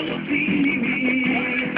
follow me.